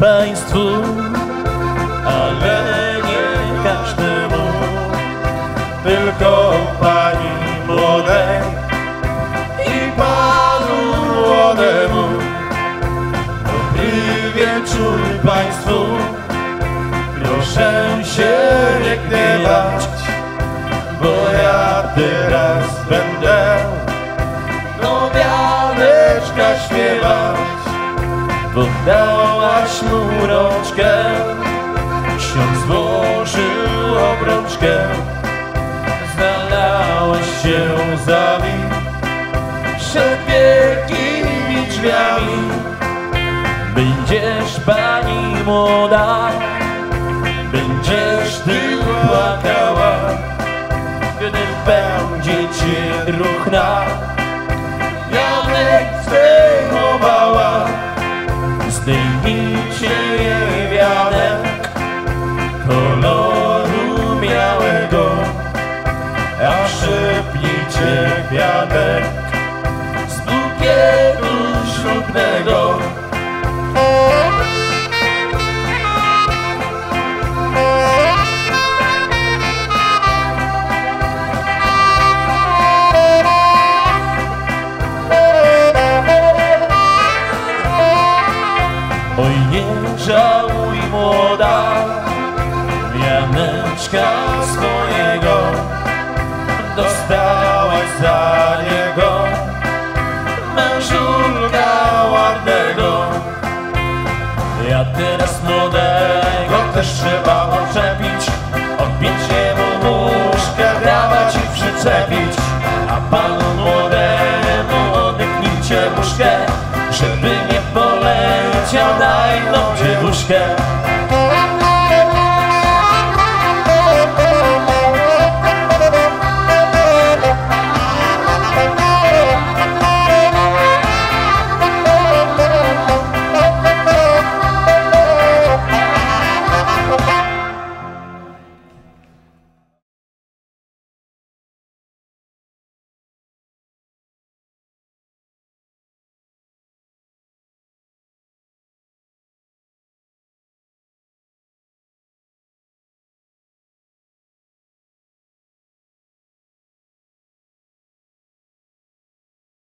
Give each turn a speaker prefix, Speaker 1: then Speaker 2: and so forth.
Speaker 1: Państwu, ale nie każdemu, tylko Pani młodej i Panu młodemu. Dobry wieczór Państwu, proszę się nie gniewać, bo ja teraz będę do wianeczka śpiewać. Poddałaś mu rączkę, ksiądz złożył obrączkę, znalazłaś się łzami przed wielkimi drzwiami. Będziesz pani młoda, będziesz ty płakała, gdy będzie cię ruchna, a przypnijcie kwiatek z bukietu ślubnego. Oj nie żałuj młoda Janeczka trzeba oczepić Odbić jemu muszkę, grawać i przyczepić A panu młodemu odepnijcie muszkę Żeby nie poleciał, daj no dziewuszkę